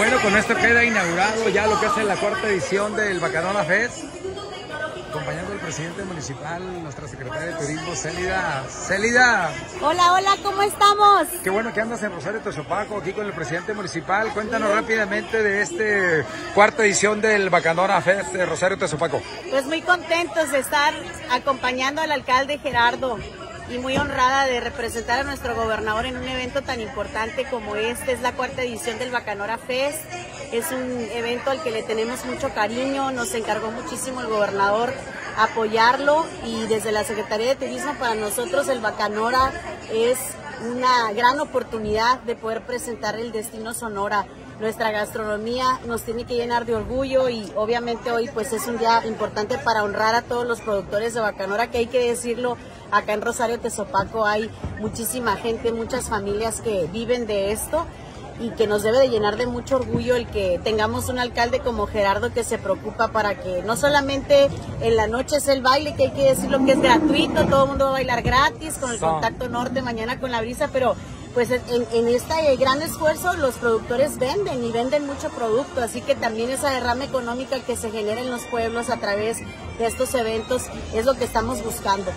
Bueno, con esto queda inaugurado ya lo que es la cuarta edición del Bacanora Fest. Acompañando al presidente municipal, nuestra secretaria de Turismo, Célida. Célida. Hola, hola, ¿cómo estamos? Qué bueno que andas en Rosario Tezopaco, aquí con el presidente municipal. Cuéntanos rápidamente de este cuarta edición del Bacanora Fest de Rosario Tezopaco. Pues muy contentos de estar acompañando al alcalde Gerardo y muy honrada de representar a nuestro gobernador en un evento tan importante como este. Es la cuarta edición del Bacanora Fest. Es un evento al que le tenemos mucho cariño. Nos encargó muchísimo el gobernador apoyarlo y desde la Secretaría de Turismo para nosotros el Bacanora es una gran oportunidad de poder presentar el destino Sonora nuestra gastronomía nos tiene que llenar de orgullo y obviamente hoy pues es un día importante para honrar a todos los productores de Bacanora que hay que decirlo acá en Rosario Tezopaco hay muchísima gente, muchas familias que viven de esto y que nos debe de llenar de mucho orgullo el que tengamos un alcalde como Gerardo que se preocupa para que no solamente en la noche es el baile, que hay que decirlo que es gratuito, todo el mundo va a bailar gratis con el contacto norte, mañana con la brisa, pero pues en, en, este gran esfuerzo los productores venden y venden mucho producto, así que también esa derrama económica que se genera en los pueblos a través de estos eventos es lo que estamos buscando.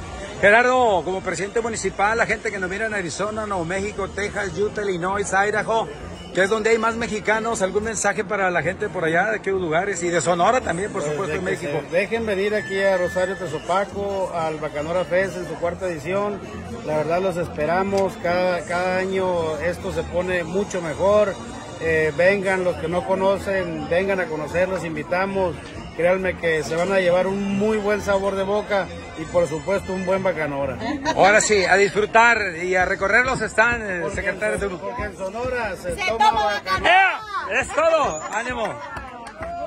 Gerardo, como presidente municipal, la gente que nos mira en Arizona, Nuevo México, Texas, Utah, Illinois, Idaho, que es donde hay más mexicanos, algún mensaje para la gente por allá, de aquellos lugares, y de Sonora también, por pues supuesto, en México. dejen venir aquí a Rosario Tezopaco, al Bacanora Fest en su cuarta edición. La verdad los esperamos, cada, cada año esto se pone mucho mejor. Eh, vengan los que no conocen, vengan a conocerlos, invitamos. Créanme que se van a llevar un muy buen sabor de boca y por supuesto un buen bacanora. Ahora sí, a disfrutar y a recorrer los stands, eh, secretario de Porque en Sonora se, toma, bacanora. ¡Eh! Es todo, ánimo.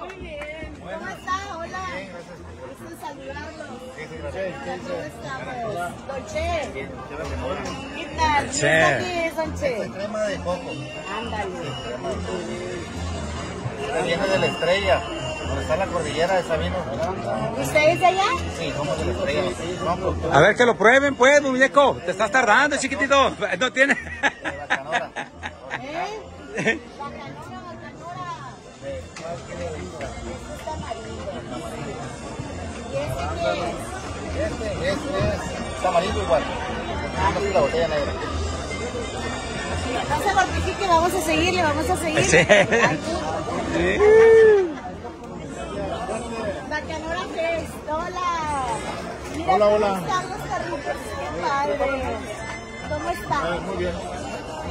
Muy bien. ¿Cómo está? Hola. Gusto saludarlo. ¿Cómo estamos? Don Che. ¿Qué tal? ¿Qué es Don Che? crema de coco. Ándale. Viene de la estrella. ¿Dónde está la cordillera de Sabino? ¿Ustedes de allá? Sí, somos de la estrella. A ver, que lo prueben, pues, muñeco. Te estás tardando, chiquitito. No tiene. ¿Eh? Bacanora, bacanora. ¿Y este qué es? Este, este es tamarindo igual. La botella negra. No se mortifique, vamos a seguirle, vamos a seguir. Sí. Bacanora Fest, hola. Mira Hola, cómo hola. están los carritos, qué padre. ¿Cómo están? Muy bien.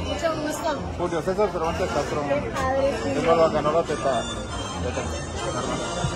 Mucho gusto. Julio César Cervantes Castro. Qué padre, Julio. el bacanora teta.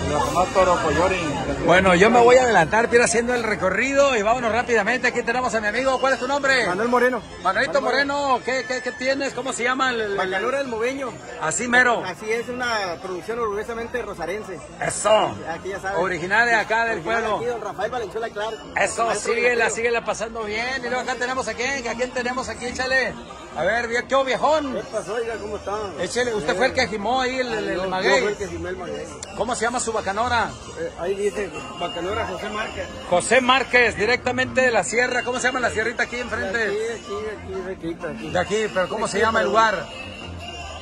Y coyorín. Bueno, yo me voy a adelantar, pero haciendo el recorrido y vámonos rápidamente. Aquí tenemos a mi amigo. ¿Cuál es tu nombre? Manuel Moreno. Manuelito Moreno. ¿Qué, qué, qué tienes? ¿Cómo se llama? El, Bacanora del Moveño. Así mero. Así es una producción orgullosamente rosarense. Eso. Aquí ya sabes. Original de acá del Original pueblo. Aquí, don Rafael Valenzuela Clark. Eso, Maestro síguela, síguela pasando bien. Y luego acá tenemos a quién, ¿a quién tenemos aquí? Échale. A ver, ¿qué viejón? ¿Qué pasó, oiga? ¿Cómo está? Échale, usted fue el que agimó ahí el, el, el Yo- yo maguey. fui el que firmé el maguey. ¿Cómo se llama su bacanora? Eh, ahí dice Bacanora José Márquez. José Márquez, directamente de la sierra. ¿Cómo se llama la sierrita aquí Aquí, enfrente? aquí, aquí, cerquita, aquí. De aquí, pero ¿cómo se Aquí, llama el lugar?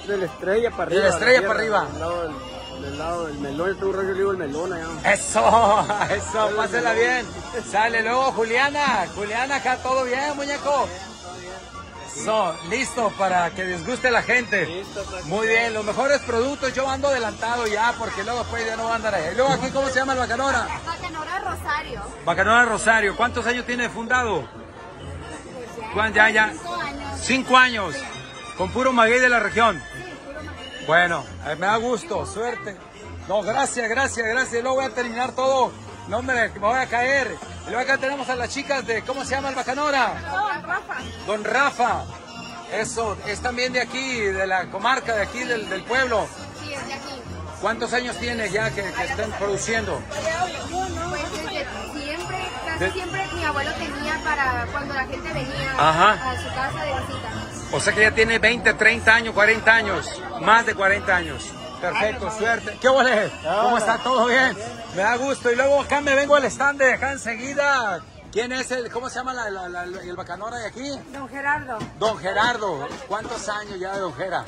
De la estrella para De arriba. la estrella para arriba. Del lado del, del lado del melón. Este rollo le digo el melón allá. Eso, eso, pásela bien. Sale luego Juliana. Juliana, acá todo bien, muñeco. Eso, listo para que disguste a la gente. Muy bien, los mejores productos yo ando adelantado ya porque luego después ya no voy a andar ahí. Luego aquí, ¿cómo se llama el Bacanora? Bacanora Rosario. Bacanora Rosario. ¿Cuántos años tiene fundado? ¿Cuán- Ya, ya. Cinco años. Cinco años. Con puro maguey de la región. Bueno, eh, me da gusto, suerte. No, gracias, gracias, gracias. Luego voy a terminar todo. No, me voy a caer. Y luego acá tenemos a las chicas de, ¿cómo se llama el bacanora? Don Rafa. Don Rafa. Eso, es también de aquí, de la comarca, de aquí, del, del pueblo. Sí, es de aquí. ¿Cuántos años tiene ya que, que estén produciendo? Pues desde siempre, casi De- siempre mi abuelo tenía para cuando la gente venía Ajá. a su casa de visita. O sea que ya tiene 20, 30 años, 40 años, más de 40 años. Perfecto, suerte. ¿Qué huele? ¿Cómo está? ¿Todo bien? Me da gusto. Y luego acá me vengo al stand de acá enseguida. ¿Quién es el, cómo se llama la- la- la- el bacanora de aquí? Don Gerardo, Don Gerardo. ¿Cuántos años ya de Don Gera?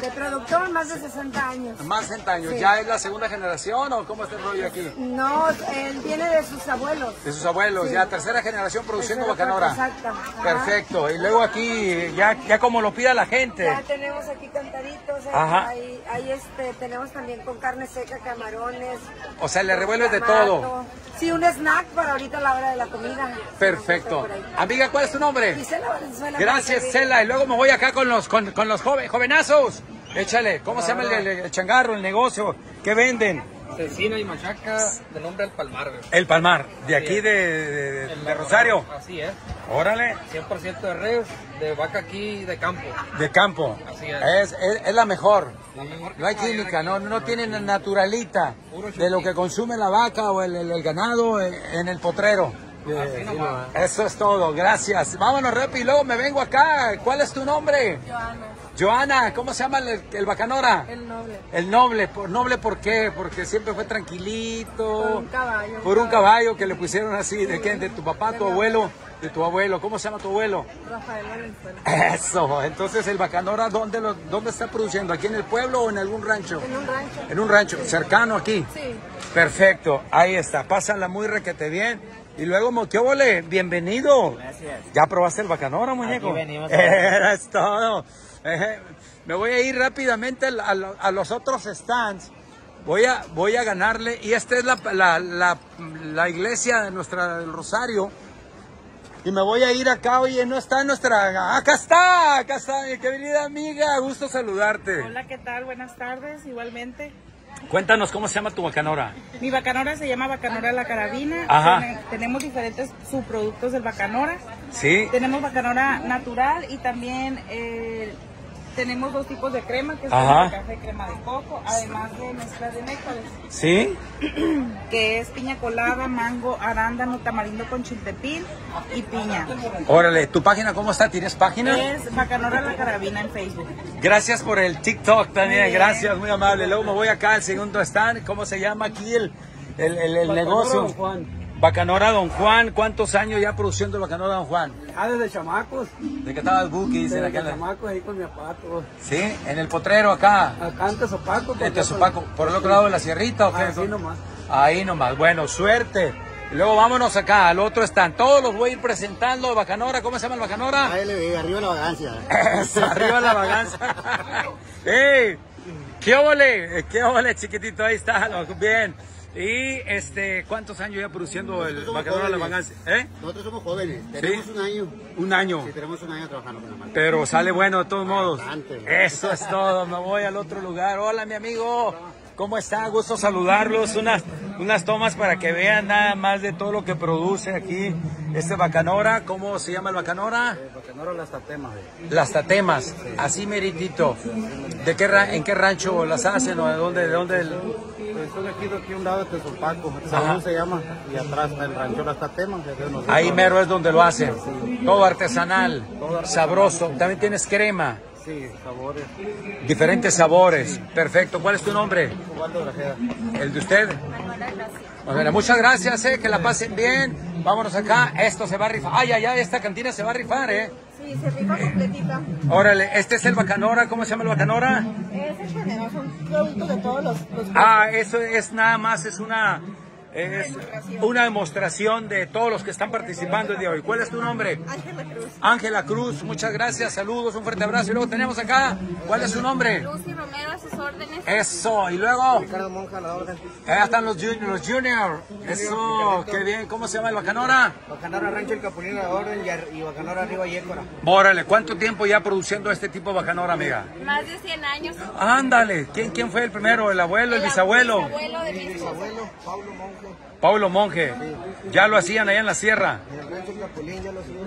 De productor, más de 60 años. Más de 60 años. Sí. ¿Ya es la segunda generación o cómo está el rollo aquí? No, él viene de sus abuelos. De sus abuelos, Sí. ya tercera generación produciendo bacanora. exacto. Perfecto. Y luego aquí, ya, ya como lo pida la gente. Ya tenemos aquí cantaditos, eh, Ajá. ahí, ahí, este, tenemos también con carne seca, camarones. O sea, le revuelves de todo. Sí, un snack para ahorita a la hora de la comida. Perfecto. Ahí. Amiga, ¿cuál es tu nombre? Gisela Valenzuela. Gracias, Cela. Y luego me voy acá con los, con, con los joven, jovenazos. Échale, ¿cómo se llama el, changarro, el negocio? ¿Qué venden? Cecina y machaca de nombre El Palmar. güey. El Palmar, de aquí de, de- de- El de Rosario. Así es. Órale, 100% de res, de vaca aquí de campo. de campo. Así es. Es, es- es la mejor. La mejor No hay química, no, aquí. no tienen naturalita de lo que consume la vaca o el, el- el ganado en el potrero. Así nomás. Eso es todo, gracias. Vámonos, Repi, y luego me vengo acá. ¿Cuál es tu nombre? Joana, Joana, ¿cómo se llama el, el bacanora? el noble. El noble, por, noble ¿por qué? Porque siempre fue tranquilito. Por un caballo. Por un caballo que le pusieron así, ¿de quién? ¿De tu papá, tu abuelo? De tu abuelo, ¿cómo se llama tu abuelo? Rafael Valenzuela. Eso, entonces el bacanora, ¿dónde, lo, ¿dónde está produciendo? ¿Aquí en el pueblo o en algún rancho? En un rancho. En un rancho, cercano aquí. Sí. Perfecto, ahí está, pásala muy requete bien. Y luego, ¿qué ole? Bienvenido. Gracias. ¿Ya probaste el bacanora, muñeco? Aquí venimos a- es todo. Eh, me voy a ir rápidamente a, lo- a los otros stands. Voy a, voy a ganarle. Y esta es la, la, la, la iglesia de nuestra del Rosario. Y me voy a ir acá, oye, no está nuestra... Acá está, acá está, mi querida amiga, gusto saludarte. Hola, ¿qué tal? Buenas tardes, igualmente. Cuéntanos cómo se llama tu bacanora. Mi bacanora se llama Bacanora La Carabina. Ajá. Tenemos diferentes subproductos del bacanora. ¿Sí? Tenemos bacanora natural y también eh, tenemos dos tipos de crema, que es crema de café crema de coco, además de mezclas de néctares, ¿Sí? que es piña colada, mango, arándano, tamarindo con chiltepín y piña. Órale, ¿tu página cómo está? ¿Tienes página? Es Bacanora La Carabina en Facebook. Gracias por el TikTok bien. gracias, muy amable. Luego me voy acá al segundo stand. ¿Cómo se llama aquí el, el, el- el negocio? Juan. Bacanora Don Juan. ¿Cuántos años ya produciendo el Bacanora Don Juan? Ah, desde chamacos. ¿De qué estaba el Buki? Dicen Desde acá. chamacos ahí con mi apato. ¿Sí? En el potrero acá. Acá antes opaco. En Tezopaco. ¿Por el otro lado de la sierrita o qué? Así nomás. Ahí nomás. Bueno, suerte. Luego vámonos acá, al otro stand. Todos los voy a ir presentando. Bacanora, ¿cómo se llama el Bacanora? Ahí le vi, arriba la vagancia. Eso, arriba la vagancia. ¡Ey! ¿Qué ole? ¿Qué ole, chiquitito? Ahí está, lo- bien. Y, este, ¿cuántos años ya produciendo el Nosotros somos Bacanora la jóvenes. vagancia? ¿Eh? Nosotros somos jóvenes, tenemos un año. Un año. Sí, tenemos un año trabajando con la marca. Pero sale bueno de todos modos. Bastante. Eso es todo. Me voy al otro lugar. Hola, mi amigo. ¿Cómo está? Gusto saludarlos. Unas, unas tomas para que vean nada más de todo lo que produce aquí este Bacanora. ¿Cómo se llama el Bacanora? Porque no eran las tatemas. güey. Las tatemas. Así meritito. ¿De qué ¿En qué rancho las hacen o de dónde? De dónde el- Son aquí aquí a un lado de Tezopaco. Salud se llama. Y atrás está el rancho de nosotros. Ahí mero es donde lo hacen. Todo artesanal. Sabroso. También tienes crema. Sí, sabores. Diferentes sabores. Perfecto. ¿Cuál es tu nombre? Ubaldo Grajeda. ¿El de usted? Bueno, muchas gracias, eh, que la pasen bien. Vámonos acá, esto se va a rifar. Ay, ay, ay, esta cantina se va a rifar, ¿eh? Sí, se rifa completita. Órale, este es el Bacanora, ¿cómo se llama el Bacanora? Es el género, son productos de todos los, los Ah, eso es nada más, es una, es una demostración de todos los que están participando el día de hoy. ¿Cuál es tu nombre? Ángela Cruz. Ángela Cruz, muchas gracias, saludos, un fuerte abrazo. Y luego tenemos acá, ¿cuál es su nombre? Lucy Romero órdenes. Eso, y luego, Ricardo Monja, a la orden. allá están los junior, los junior. Eso, qué bien, ¿cómo se llama el Bacanora? Bacanora Rancho El Capulín, a la orden. Y, y Bacanora arriba Yécora. Órale, ¿cuánto tiempo ya produciendo este tipo de bacanora, amiga? Más de 100 años. Ándale, ¿quién, quién fue el primero? ¿El abuelo, el bisabuelo? Bisabuelo de mi esposo. Abuelo, Pablo Monje. Paulo Monje. Ya lo hacían allá en la sierra. En el Rancho El Capulín ya lo sigo.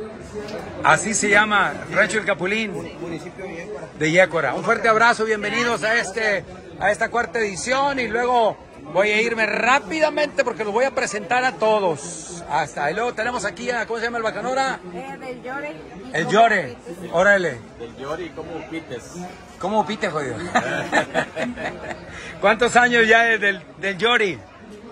Así se llama, Rancho el Capulín Municipio de Yécora. de Yécora. Un fuerte abrazo, bienvenidos a este a esta cuarta edición y luego voy a irme rápidamente porque los voy a presentar a todos. Hasta y luego tenemos aquí a ¿cómo se llama el bacanora? Eh, del Llore. El Llore. pites. Órale. El Yori, como pites. ¿Cómo pite, jodido? ¿Cuántos años ya es del, del Yori?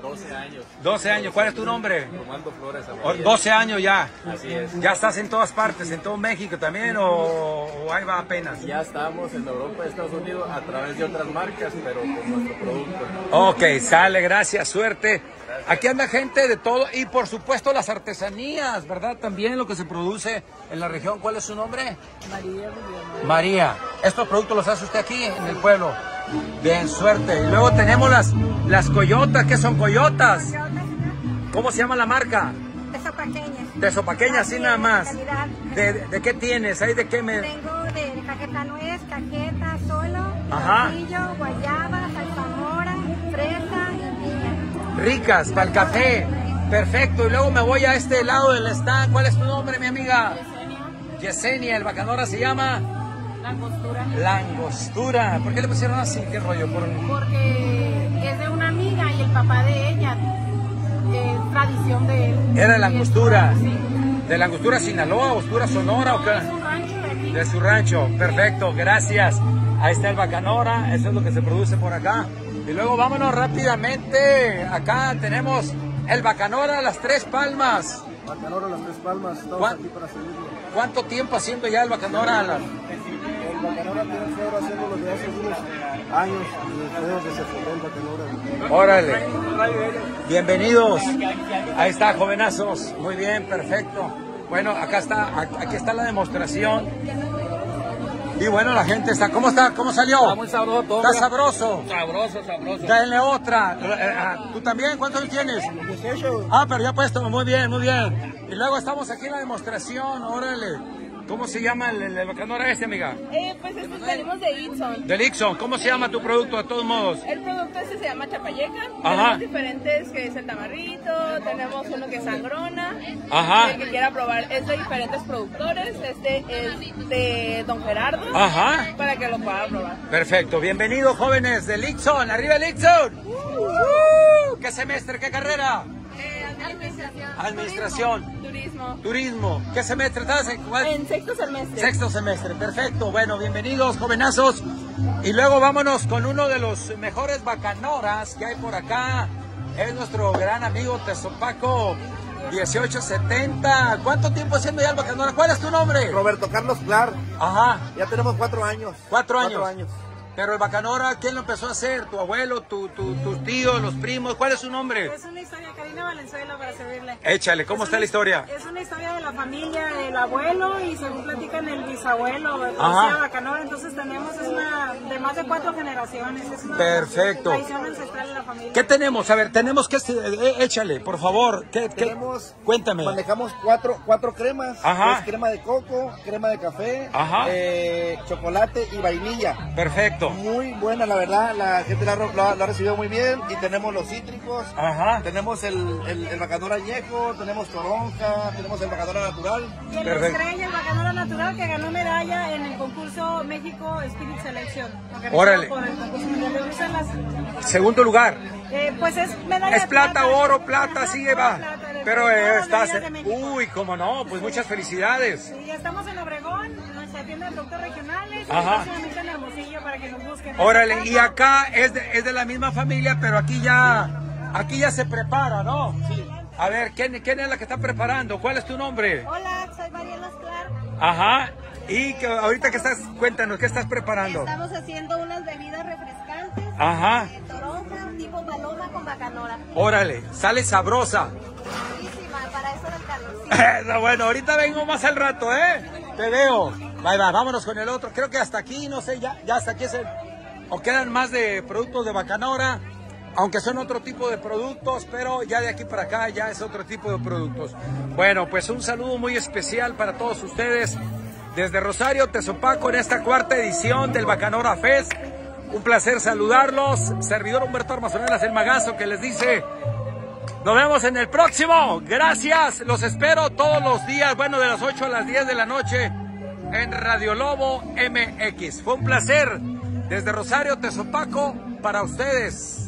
12 años. 12 años. ¿Cuál es tu nombre? Romando Flores O- 12 años ya. Así es. ¿Ya estás en todas partes, en todo México también o, o ahí va apenas? Ya estamos en Europa y Estados Unidos a través de otras marcas, pero con nuestro producto. Ok, sale, gracias, suerte. Aquí anda gente de todo y por supuesto las artesanías, ¿verdad? También lo que se produce en la región. ¿Cuál es su nombre? María. María. Estos productos los hace usted aquí en el pueblo. Bien, suerte. Y luego tenemos las, las coyotas. ¿Qué son coyotas? ¿Cómo se llama la marca? Eso pequeñas. De sopaqueña, así nada más. ¿De, de qué tienes? ¿Ahí de qué me...? Tengo de cajeta nuez, cajeta solo, piloncillo, guayaba, zarzamora, fresa y piña. Ricas, para el café. Perfecto. Y luego me voy a este lado del stand. ¿Cuál es tu nombre, mi amiga? Yesenia. El bacanora se llama Langostura. Langostura. ¿Por qué le pusieron así? ¿Qué rollo? Por... Porque es de una amiga y el papá de ella. Es tradición de él. Era de Langostura. Sí. ¿De Langostura Sinaloa, Ostura Sonora o qué? Es un rancho de aquí. De su rancho. Perfecto, gracias. Ahí está el bacanora. Eso es lo que se produce por acá. Y luego vámonos rápidamente. Acá tenemos el bacanora Las Tres Palmas. Bacanora Las Tres Palmas, estamos ¿Cuán- aquí para servirlo. ¿Cuánto tiempo haciendo ya el bacanora? La- El Bacanora tiene fuego haciéndolo desde hace unos años, desde que se fundó el Bacanora. Órale. Bienvenidos. Ahí está, jovenazos. Muy bien, perfecto. Bueno, acá está, aquí está la demostración. Y bueno, la gente está. ¿Cómo está? ¿Cómo salió? Está muy sabroso todo. Está sabroso. Sabroso, sabroso. Denle otra. Eh, ah, ¿Tú también? ¿Cuántos años tienes? Ah, pero ya puesto. Muy bien, muy bien. Y luego estamos aquí en la demostración. Órale. ¿Cómo se llama el, el, el este, amiga? Eh, pues estos venimos de Itson. Del Ixon. ¿Cómo se llama tu producto de todos modos? El producto este se llama chapayeca. Ajá. Tenemos diferentes que es el tamarrito, tenemos uno que es sangrona. Ajá. El que quiera probar es de diferentes productores. Este es de Don Gerardo. Ajá. Para que lo pueda probar. Perfecto, bienvenidos jóvenes del Ixon, arriba el Ixon. Uh, ¿Qué semestre, qué carrera? Administración. Administración. Turismo. Turismo. ¿Qué semestre estás? ¿En cuál? En sexto semestre. Sexto semestre, perfecto. Bueno, bienvenidos jovenazos. Y luego vámonos con uno de los mejores bacanoras que hay por acá. Es nuestro gran amigo Tesopaco 1870. ¿Cuánto tiempo haciendo ya el bacanora? ¿Cuál es tu nombre? Roberto Carlos Clar, Ajá. ya tenemos cuatro años. Cuatro años. Pero el bacanora, ¿quién lo empezó a hacer? ¿Tu abuelo, tu, tu- tus tíos, los primos? ¿Cuál es su nombre? Es una historia, Karina Valenzuela, para servirle. Échale, ¿cómo Es está una- la historia? Es una historia de la familia del abuelo y según platican el bisabuelo, Ajá. decía Bacanora, entonces tenemos es una de más de cuatro generaciones. Es una Perfecto. tradición ancestral en la familia. ¿Qué tenemos? A ver, tenemos que... eh, échale, por favor. ¿Qué, qué? Tenemos, Cuéntame. manejamos cuatro, cuatro cremas. Ajá. Es crema de coco, crema de café, Ajá. eh, chocolate y vainilla. Perfecto. Muy buena, la verdad, la gente la, ha- lo ha, recibido muy bien. Y tenemos los cítricos, Ajá. tenemos el, el, el añejo, tenemos toronja, tenemos el bacanora natural. Y el Perfecto. estrella, el Bacanora Natural, que ganó medalla en el concurso México Spirit Selection. Órale. Por el concurso. Segundo lugar. Eh, pues es medalla Es plata, oro, plata, Ajá, sigue va. plata, Pero eh, estás... Uy, cómo no, pues muchas felicidades. Sí, estamos en Obregón, de productos regionales, Ajá. y próximamente en Hermosillo para que nos busquen. Órale, y acá es de, es de la misma familia, pero aquí ya, aquí ya se prepara, ¿no? Sí. A ver, ¿quién, ¿quién es la que está preparando? ¿Cuál es tu nombre? Hola, soy Mariela Clar. Ajá. Y que ahorita que estás, cuéntanos, ¿qué estás preparando? Estamos haciendo unas bebidas refrescantes. Ajá. de toronja, tipo paloma con bacanora. Órale, sale sabrosa. Calorcito. No, bueno, ahorita vengo más al rato, ¿eh? Te veo. Bye, bye, vámonos con el otro. Creo que hasta aquí, no sé, ya, ya hasta aquí es el... O quedan más de productos de Bacanora, aunque son otro tipo de productos, pero ya de aquí para acá ya es otro tipo de productos. Bueno, pues un saludo muy especial para todos ustedes desde Rosario, Tezopaco, en esta cuarta edición del Bacanora Fest. Un placer saludarlos. Servidor Humberto Armazonelas, el magazo que les dice nos vemos en el próximo. Gracias. Los espero todos los días, bueno, de las 8 a las 10 de la noche en Radio Lobo MX. Fue un placer desde Rosario, Tezopaco, para ustedes.